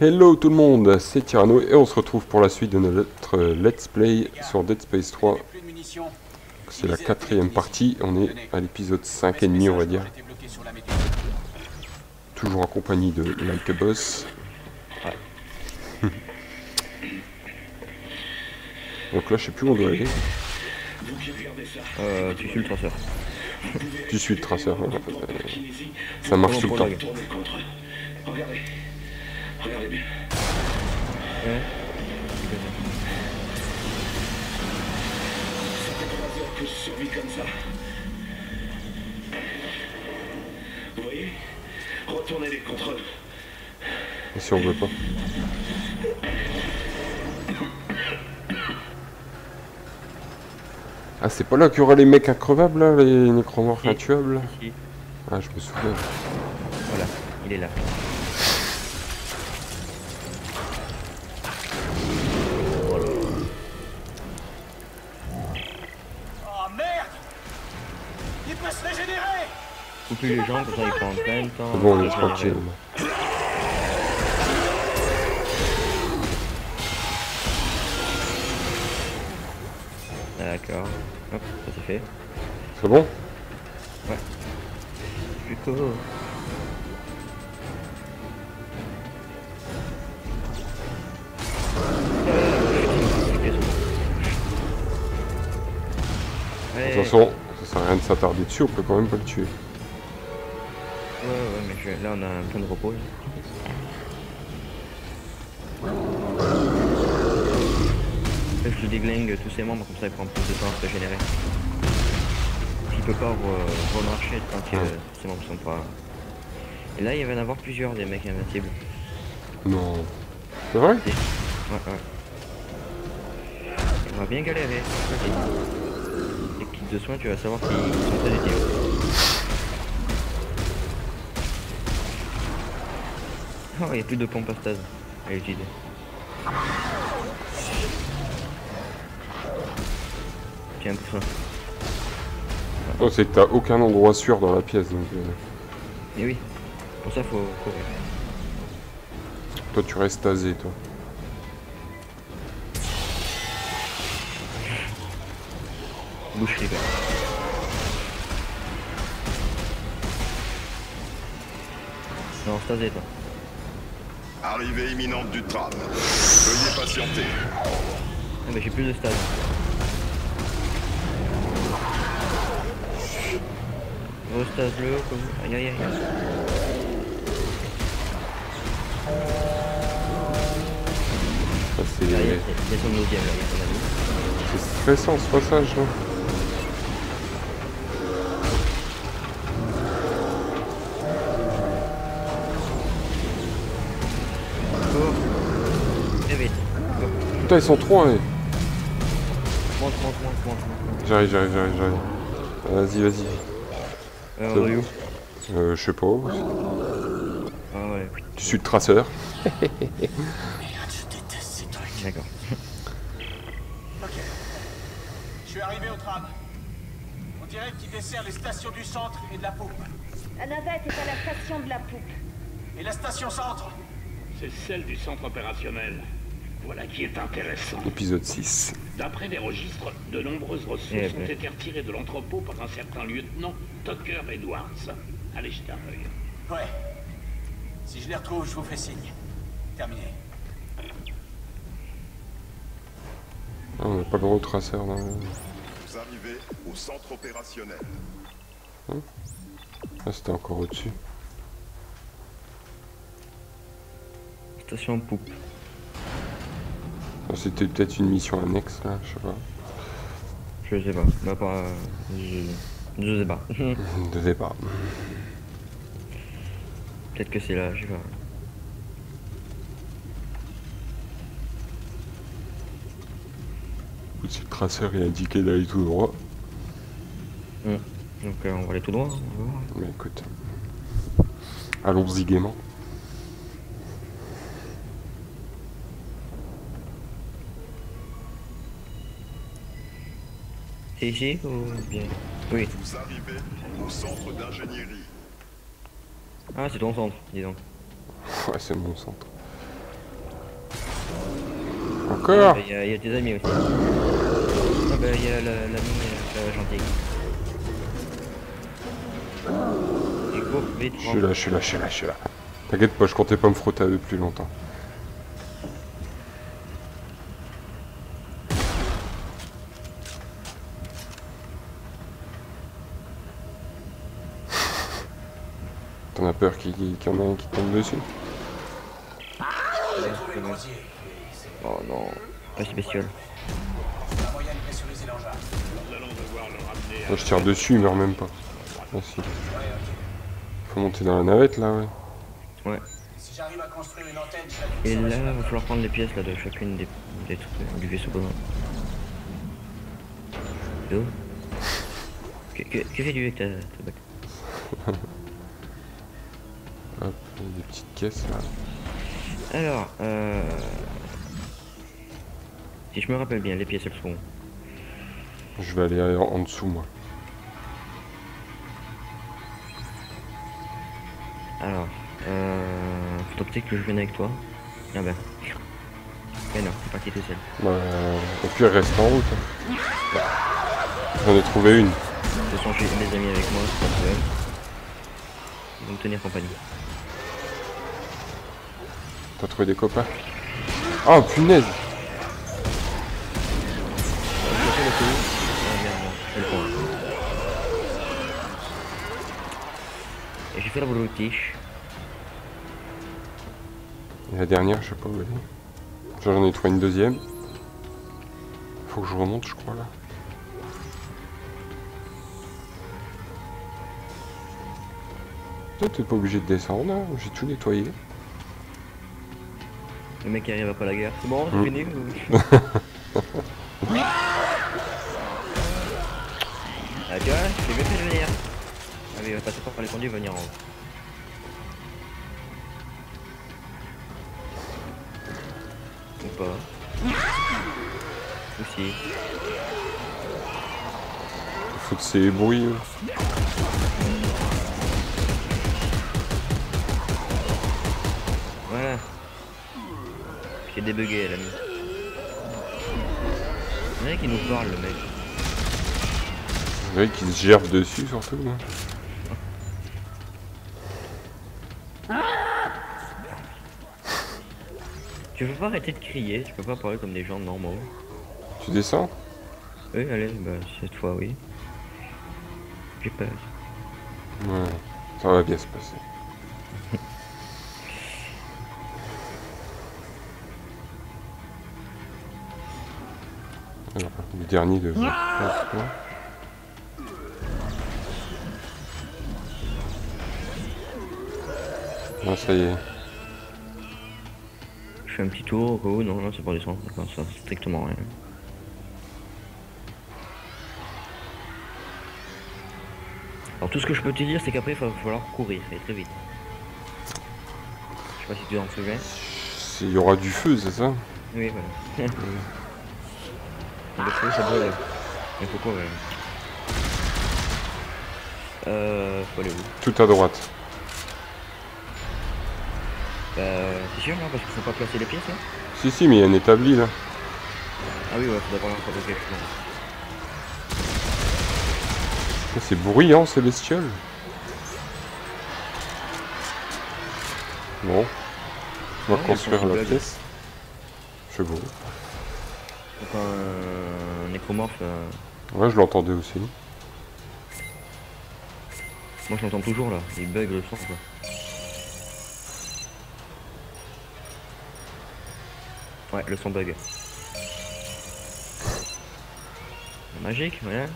Hello tout le monde, c'est Tyranno et on se retrouve pour la suite de notre let's play sur Dead Space 3. C'est la quatrième partie, on est à l'épisode 5 et demi on va dire. Toujours en compagnie de Like a Boss. Donc là je sais plus où on doit aller. Euh, tu suis le traceur. tu suis le traceur. Ça marche tout le temps. Ouais. Que je survis comme ça. Vous voyez Retournez les contrôles. Et si on veut pas Ah c'est pas là qu'il y aura les mecs increvables là, les nécromorphes intuables. Ah je me souviens. Voilà, il est là. Oh merde Coupe plus les jambes, comme ça il prend plein de temps. C'est bon on est tranquille. D'accord. Hop, ça c'est fait. C'est bon Plutôt. De Ça sert à rien de s'attarder dessus, on peut quand même pas le tuer. Ouais, ouais, mais je- là on a un point de repos. là. Je le déglingue tous ses membres, comme ça il prend plus de temps à se régénérer. Il peut pas re- remarcher tant que Ouais. ses membres sont pas. Et là il va y en avoir plusieurs des mecs invincibles. Non. C'est vrai? Ouais, ouais. On va bien galérer. De soins, tu vas savoir qu'ils sont très utiles. Oh, il n'y a plus de pompe à stase à utiliser. Tiens, pour ça. Non, c'est que t'as aucun endroit sûr dans la pièce, donc euh, Et oui, pour ça, faut courir. toi tu restes tasé toi. Bouche les toi. Arrivée imminente du tram. Veuillez patienter. Ah, mais j'ai plus de stade. Restase-le comme. Aïe aïe aïe. Ça, c'est Ah, il y a- il y a son deuxième là, il y a son ami. c'est stressant ce passage là. Putain ils sont trois hein. Monte. J'arrive, j'arrive, j'arrive, j'arrive. Vas-y, vas-y. Euh, on où Euh, je sais pas. Ah ouais, Tu suis le traceur. Merde, je déteste ces trucs. d'accord. Ok. Je suis arrivé au tram. On dirait qu'il dessert les stations du centre et de la poupe. La navette est à la station de la poupe. Et la station centre C'est celle du centre opérationnel. Voilà qui est intéressant. Épisode 6. D'après les registres, de nombreuses ressources Eh ont ben. été retirées de l'entrepôt par un certain lieutenant Tucker Edwards. Allez jeter un œil. Ouais. Si je les retrouve, je vous fais signe. Terminé. Ah, on n'a pas le droit au traceur là. Vous arrivez au centre opérationnel. Ah, c'était encore au-dessus. Station poupe. C'était peut-être une mission annexe là, je sais pas. Je sais pas. Bah, pas. Je, je sais pas. De départ. Peut-être que c'est là, je sais pas. Si le traceur est indiqué d'aller tout droit. Donc euh, on va aller tout droit. hein, on va voir. Mais écoute. Allons-y gaiement. Ici ou bien? Oui. Vous arrivez au centre d'ingénierie. Ah, c'est ton centre, dis donc. Ouais, c'est mon centre. Encore Il y, a- il y a tes amis aussi. Ah bah il y a la- l'ami euh, gentil. Et cours vite, Je suis là, je suis là, je suis là, je suis là. T'inquiète pas, je comptais pas me frotter à eux plus longtemps. Peur qu'il y en ait un qui tombe dessus Oh non, pas à... Moi je tire dessus, il meurt même pas. Ah si. Faut monter dans la navette là, ouais. Ouais. Et là, il va falloir prendre les pièces là de chacune des, des trucs du vaisseau commun. Yo. Que, que, que fais-tu avec ta, ta des petites caisses là. Alors, euh... Si je me rappelle bien, les pièces elles sont... Je vais aller en, en dessous moi. Alors, euh... Faut peut-être que je vienne avec toi. Ah ben. Mais non, c'est parti tout seul. Bah, au pire, reste en route. J'en ai trouvé une. De toute façon, j'ai mes amis avec moi, c'est pas de problème. Ils vont me tenir compagnie. T'as trouvé des copains Oh punaise j'ai fait la brutiche. Et la dernière, je sais pas où elle est. J'en ai trouvé une deuxième. Faut que je remonte, je crois là. Toi, t'es pas obligé de descendre, hein. j'ai tout nettoyé. Le mec qui arrive après la guerre. C'est bon, c'est Mm. fini ou- Ah tu vois, je l'ai bien fait venir. Ah oui, il va passer par les conduits, venir en haut. Ou pas. Ou si. Faut de ces bruits. ouais. J'ai débugué l'ami. Il y en a qui nous parle le mec. Mec qui se gerbe dessus surtout. hein. Tu peux pas arrêter de crier, tu peux pas parler comme des gens normaux. Tu descends? Oui, allez, bah cette fois oui. J'ai peur. Ouais. Ça va bien se passer. Alors, le dernier de. Ah, ça y est. Je fais un petit tour au cas où, non, non, c'est pour descendre, d'accord, ça sert strictement rien. Alors tout ce que je peux te dire, c'est qu'après, il va falloir courir, et très vite. Je sais pas si tu en souviens. Il y aura du feu, c'est ça? Oui, voilà. Brûle. Il faut. Euh, faut aller où? Tout à droite. Bah, c'est sûr, non, parce qu'il faut pas placer les pièces, là Si, si, mais il y a un établi là. Ah oui, ouais, en fabriquer, je pense. Oh, C'est bruyant ces bestioles. Bon. On va Ouais, construire la pièce. Chevaux. Un nécromorphe, euh, Ouais, je l'entendais aussi. moi je l'entends toujours là, il bug le son quoi. Ouais, le son bug. Magique, voilà.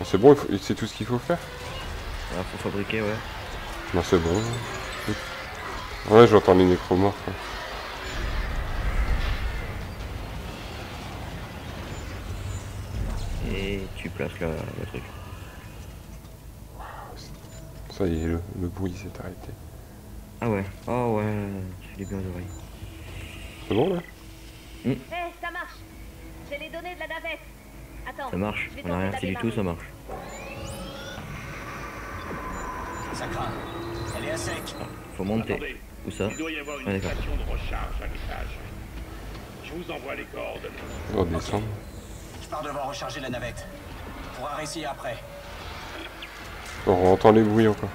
Ah, C'est bon, c'est tout ce qu'il faut faire Alors faut fabriquer, ouais. Non, c'est bon. Ouais, j'entends les nécromorphes. Et tu places là, le truc. Ça y est, le, le bruit s'est arrêté. Ah ouais, oh ouais, tu l'es bien aux oreilles. C'est bon là? Hé, ça marche J'ai les données de la navette Attends. Ça marche, on a rien fait du tout, ça marche. Ça craint. Elle est à sec. Faut monter. Attendez, Où ça? Il doit y avoir une station de recharge à l'étage. Je vous envoie les coordonnées. On va descendre. Je pars devant recharger la navette. On pourra réessayer après. On entend les bruits encore.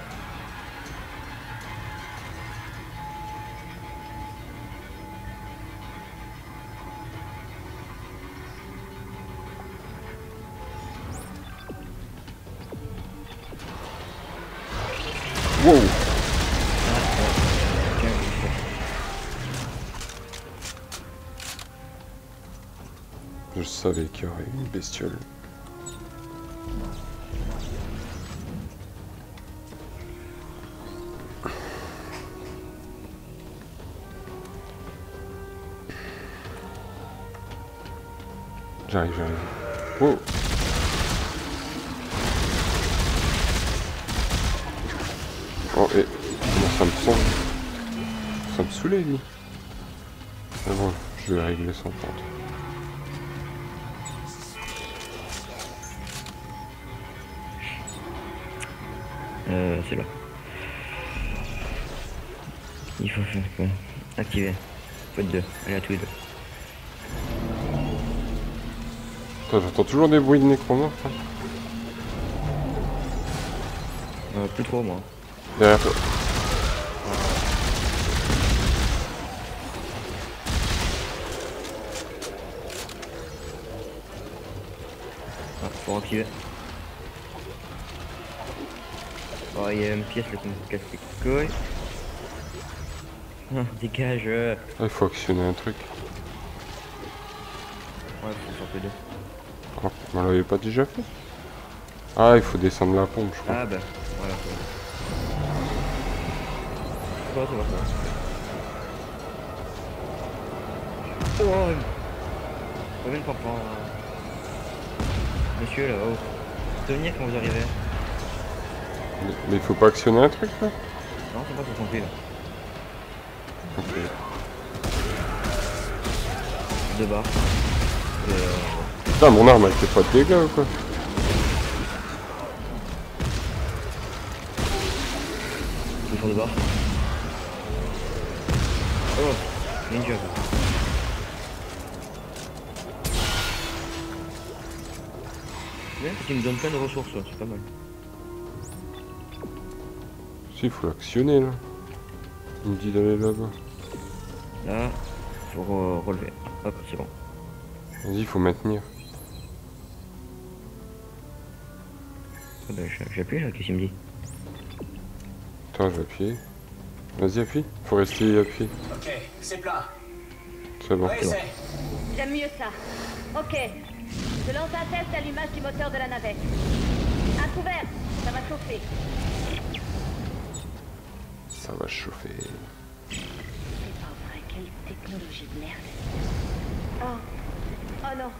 Je savais qu'il y aurait une bestiole. J'arrive, j'arrive. Oh Oh, et comment ça me semble Ça me saoulait, lui. Ah bon, je vais régler son compte. Euh, c'est là. Il faut faire quoi Activer. Faut être deux. Allez à tous les deux. J'entends toujours des bruits de nécromorphes. hein. Euh, plus trop moi. Derrière toi. Ah, faut activer. Oh, il y a une pièce là qui me casse les couilles. Dégage. euh. Ah, il faut actionner un truc. Ouais, faut sortir deux. Oh, on l'avait pas déjà fait Ah, il faut descendre la pompe, je crois. Ah bah, voilà. bon. C'est bon. Oh, même pas prendre. euh, Monsieur là-haut. Devenir quand vous arrivez. Mais- il faut pas actionner un truc là Non, c'est pas pour compter là. Ok. Deux barres. Et, euh, Putain, mon arme elle fait pas de dégâts ou quoi toujours deux barres. Oh, ninja. Bien, qu'il me donne plein de ressources, c'est pas mal. Si, il faut l'actionner là. Il me dit d'aller là-bas. Là, faut re- relever. Hop, c'est bon. Vas-y, il faut maintenir. J'ai- j'appuie là, qu'est-ce qu'il me dit? Attends, je vais appuyer. Vas-y, appuie. Faut rester appuyé. Ok, c'est plein. C'est bon. J'aime mieux ça. Ok. Je lance un test d'allumage du moteur de la navette. À couvert, ça va chauffer. Ça va chauffer. C'est pas vrai, quelle technologie de merde. Oh. Oh non.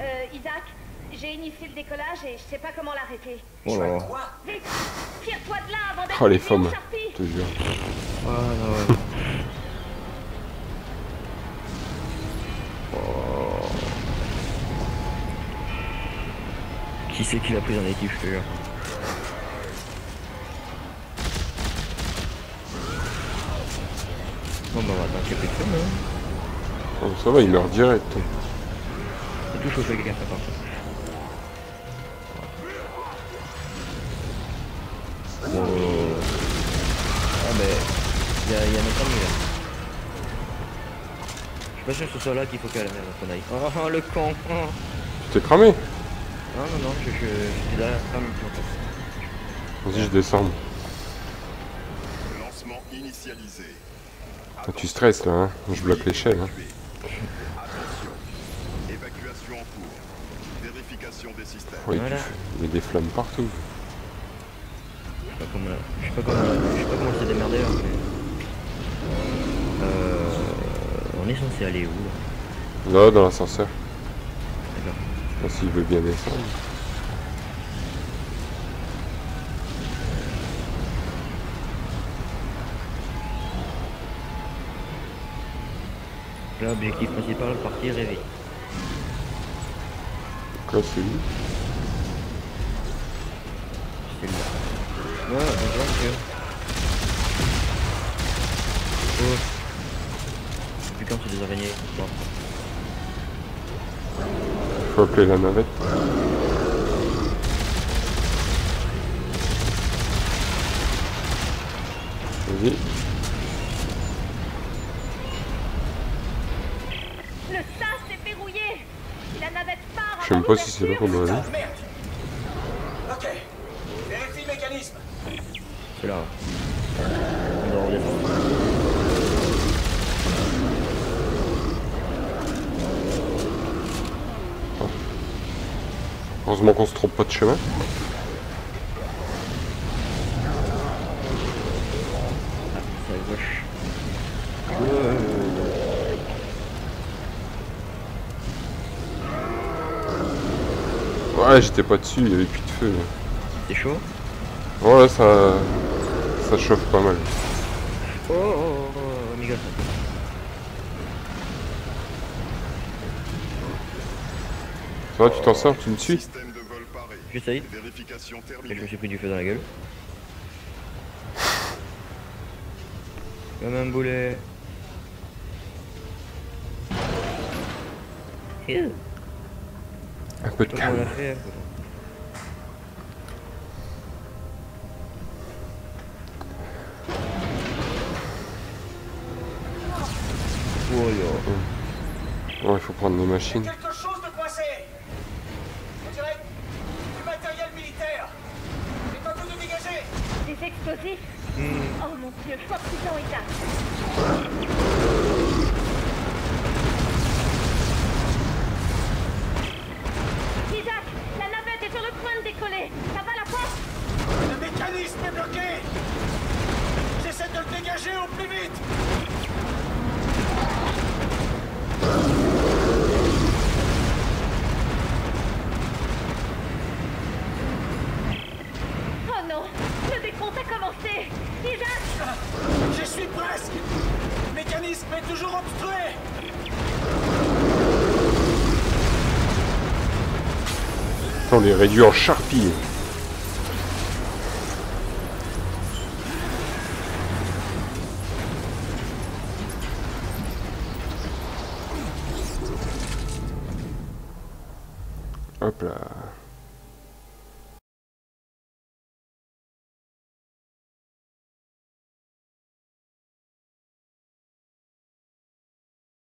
Euh, Isaac, j'ai initié le décollage et je sais pas comment l'arrêter. Oh là là. Vite Tire-toi de là avant d'être Oh, les femmes. Je te jure. Non, ouais. Oh. Qui c'est qui l'a pris dans l'équipe, je te jure Bon bah on va attendre qu'il y ait plus de hein. Oh, ça va, il meurt direct. C'est tout chauffé, gars, par contre. Oh. Ah ben, il y a, y a notre ami là. Je suis pas sûr que ce soit là qu'il faut qu'elle merde qu'on aille. Oh, oh, le con oh. Tu t'es cramé Non, non, non, je, je, j'étais là, pas même temps, en fait. Vas-y, je descends. Lancement initialisé. Tu stresses là, hein Je bloque l'échelle. Hein. Attention. Évacuation en cours. Vérification des systèmes. Oui, Voilà. il y a des flammes partout. Je sais pas comment, je sais pas comment, je sais pas comment c'est démerdé là, mais... Euh, on est censé aller où là? Dans l'ascenseur. D'accord. S'il veut bien descendre. Là, objectif principal, partir, réveil. Donc là, c'est où C'est là. Ouais, on voit que... Oh. Putain, c'est des araignées. Faut appeler la navette. Vas-y. Je sais même pas si c'est là qu'on doit aller. Ok. Vérifie le mécanisme. C'est là. On. Heureusement qu'on se trompe pas de chemin. Ouais, j'étais pas dessus, il y avait plus de feu. là. C'est chaud? Ouais, ça. Ça chauffe pas mal. Oh, oh, oh, oh, Miguel. Ça va, tu t'en sors, tu me suis? Je terminée. me suis pris du feu dans la gueule. Comme un boulet. Ew, Un peu de calme. Oh il faut prendre les machines. Quelque chose de coincé. On dirait du matériel militaire. C'est pas vous de dégager. Des explosifs Hmm. Oh mon dieu, fortifiant Isaac Isaac, la navette est sur le point de décoller Ça va la poste Le mécanisme est bloqué. J'essaie de le dégager au plus vite. Oh non Le décompte a commencé Isaac J'y suis presque. Le mécanisme est toujours obstrué. On les réduit en charpie.